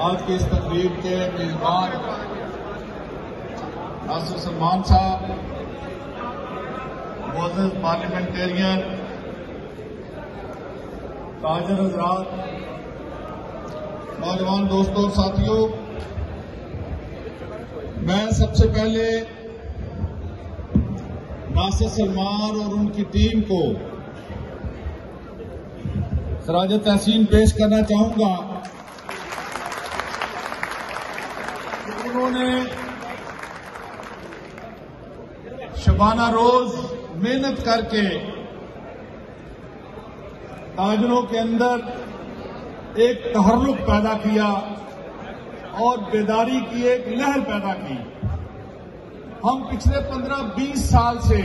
आज की इस तकरीब के मेजबान नासिर सलमान साहब मोजज पार्लियामेंटेरियन, ताजर हजरात, नौजवान दोस्तों और साथियों, मैं सबसे पहले नासिर सलमान और उनकी टीम को सराज तहसीन पेश करना चाहूँगा। उन्होंने शबाना रोज मेहनत करके ताजरों के अंदर एक तहरुक पैदा किया और बेदारी की एक लहर पैदा की। हम पिछले 15-20 साल से